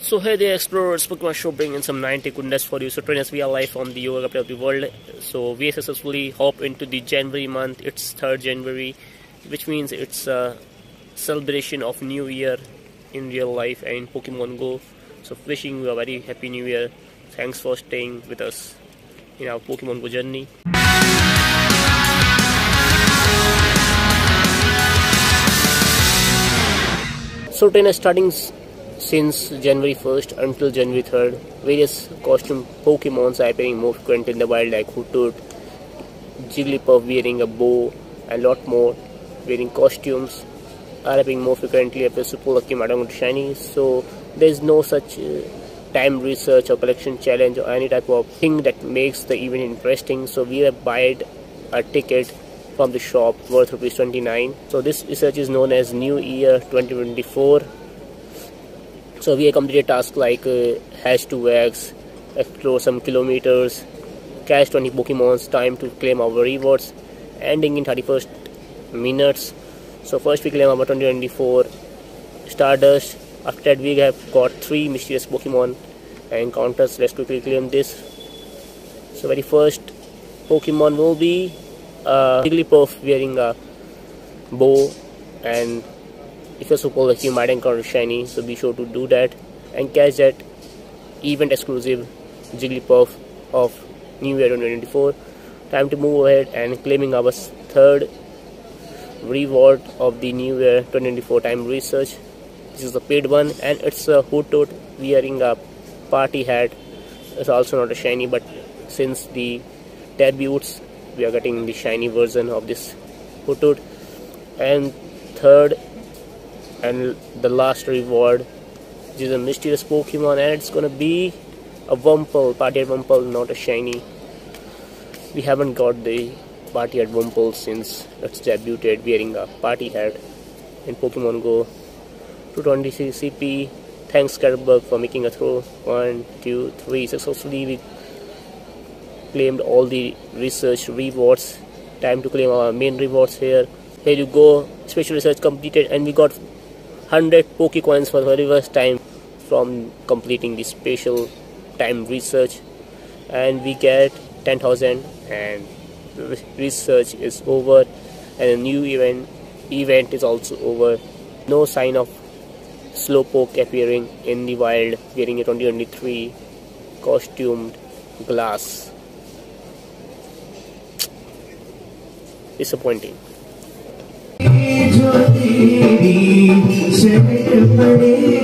So hey there explorers, Pokemon Show bringing some 90 goodness for you. So trainers, we are live from the Yoga Capital of the world. So we successfully hop into the January month. It's 3rd January, which means it's a celebration of New Year in real life and Pokemon Go. So wishing you a very happy New Year. Thanks for staying with us in our Pokemon Go journey. So trainers, starting since January 1st until January 3rd, various costume Pokemons are appearing more frequent in the wild like Hoothoot, Jigglypuff wearing a bow, and a lot more wearing costumes are appearing more frequently after Super Lucky Madam Shiny. So there is no such uh, time research or collection challenge or any type of thing that makes the event interesting. So we have bought a ticket from the shop worth rupees 29. So this research is known as New Year 2024 so we completed tasks like uh, hash 2x, explore some kilometers, catch 20 Pokemons, time to claim our rewards, ending in 31st minutes. So first we claim our 2024 Stardust. After that we have got three mysterious Pokemon encounters. Let's quickly claim this. So very first Pokemon will be uh, Jigglypuff wearing a bow and if you're super lucky you might encounter shiny so be sure to do that and catch that event exclusive Jigglypuff of New Year 2024 time to move ahead and claiming our third reward of the New Year 2024 time research. This is the paid one and it's a Hoothoot wearing a party hat. It's also not a shiny but since the debuts we are getting the shiny version of this Hoothoot and third and the last reward which is a mysterious Pokemon and it's gonna be a Wurmple, party at Wurmple, not a shiny. We haven't got the party at Wurmple since it's debuted wearing a party hat in Pokemon Go. 220 CP. Thanks Scatterbug for making a throw. One, two, three. Successfully we claimed all the research rewards. Time to claim our main rewards here. Here you go. Special research completed and we got 100 Pokecoins for the very first time from completing the special time research. And we get 10,000 and research is over. And a new event event is also over. No sign of slowpoke appearing in the wild wearing a 2023 costumed glass. Disappointing जो तेरी शहर पड़े